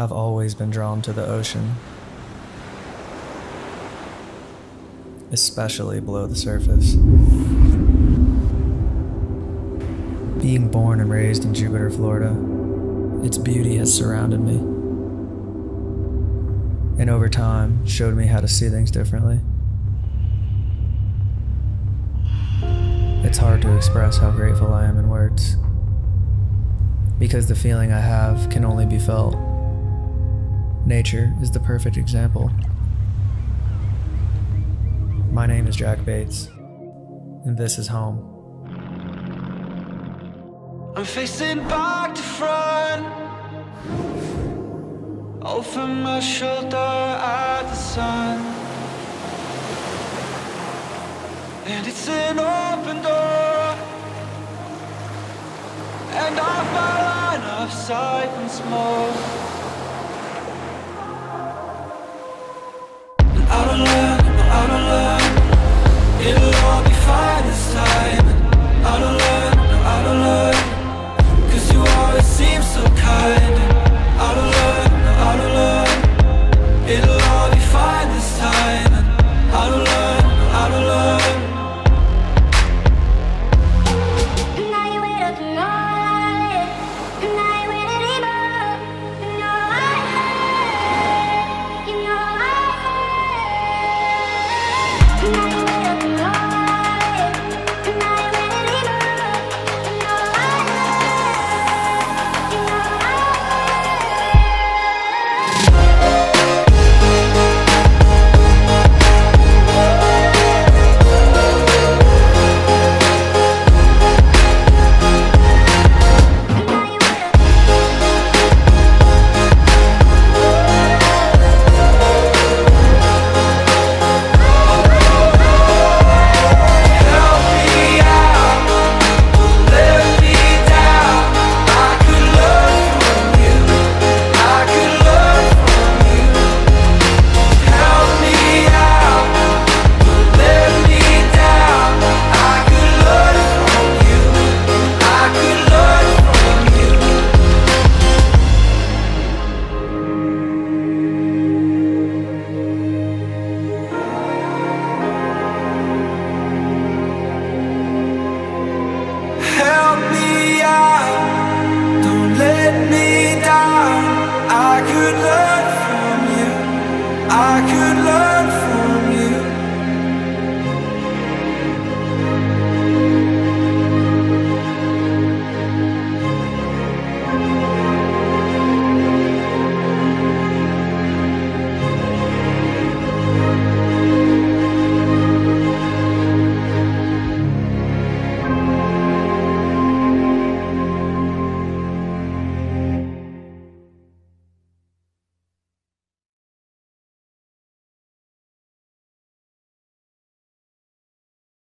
I've always been drawn to the ocean, especially below the surface. Being born and raised in Jupiter, Florida, its beauty has surrounded me. And over time, showed me how to see things differently. It's hard to express how grateful I am in words. Because the feeling I have can only be felt. Nature is the perfect example. My name is Jack Bates, and this is home. I'm facing back to front. Over my shoulder at the sun. And it's an open door. And off my line of sight and smoke. Could learn from you. I could learn from